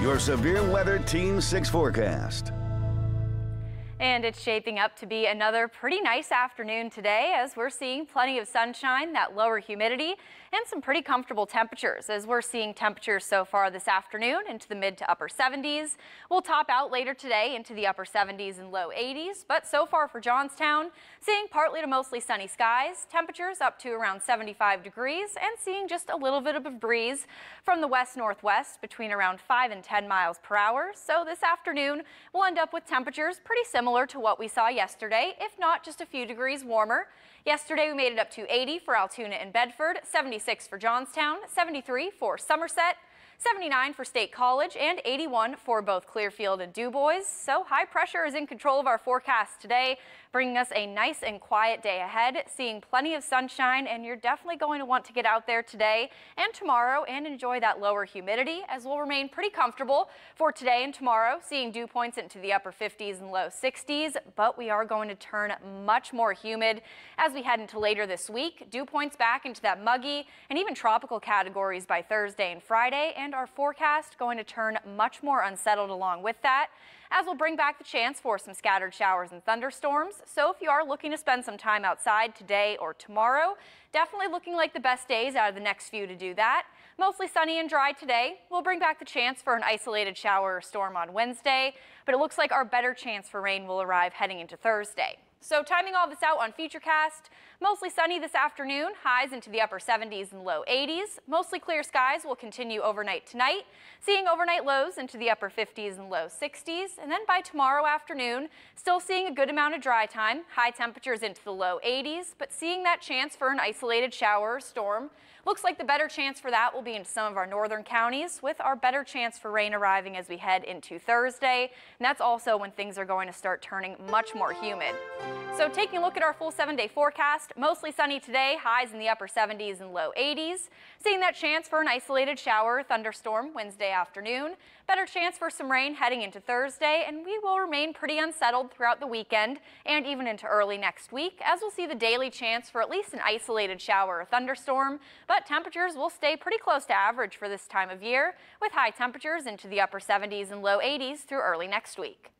your severe weather Team 6 forecast. And it's shaping up to be another pretty nice afternoon today as we're seeing plenty of sunshine, that lower humidity, and some pretty comfortable temperatures as we're seeing temperatures so far this afternoon into the mid to upper 70s. We'll top out later today into the upper 70s and low 80s, but so far for Johnstown, seeing partly to mostly sunny skies, temperatures up to around 75 degrees, and seeing just a little bit of a breeze from the west-northwest between around 5 and 10 miles per hour. So this afternoon, we'll end up with temperatures pretty similar similar to what we saw yesterday, if not just a few degrees warmer. Yesterday, we made it up to 80 for Altoona and Bedford, 76 for Johnstown, 73 for Somerset, 79 for State College, and 81 for both Clearfield and DuBois. So high pressure is in control of our forecast today, bringing us a nice and quiet day ahead, seeing plenty of sunshine, and you're definitely going to want to get out there today and tomorrow and enjoy that lower humidity as we'll remain pretty comfortable for today and tomorrow, seeing dew points into the upper 50s and low 60s, but we are going to turn much more humid as we head into later this week. Dew points back into that muggy and even tropical categories by Thursday and Friday, and and our forecast going to turn much more unsettled along with that as we'll bring back the chance for some scattered showers and thunderstorms. So if you are looking to spend some time outside today or tomorrow, definitely looking like the best days out of the next few to do that. Mostly sunny and dry today. We'll bring back the chance for an isolated shower or storm on Wednesday, but it looks like our better chance for rain will arrive heading into Thursday. So timing all this out on Futurecast, mostly sunny this afternoon, highs into the upper 70s and low 80s. Mostly clear skies will continue overnight tonight, seeing overnight lows into the upper 50s and low 60s. And then by tomorrow afternoon, still seeing a good amount of dry time, high temperatures into the low 80s, but seeing that chance for an isolated shower or storm. Looks like the better chance for that will be in some of our northern counties, with our better chance for rain arriving as we head into Thursday. And that's also when things are going to start turning much more humid. So taking a look at our full seven day forecast, mostly sunny today, highs in the upper 70s and low 80s. Seeing that chance for an isolated shower or thunderstorm Wednesday afternoon. Better chance for some rain heading into Thursday, and we will remain pretty unsettled throughout the weekend and even into early next week, as we'll see the daily chance for at least an isolated shower or thunderstorm. But temperatures will stay pretty close to average for this time of year, with high temperatures into the upper 70s and low 80s through early next week.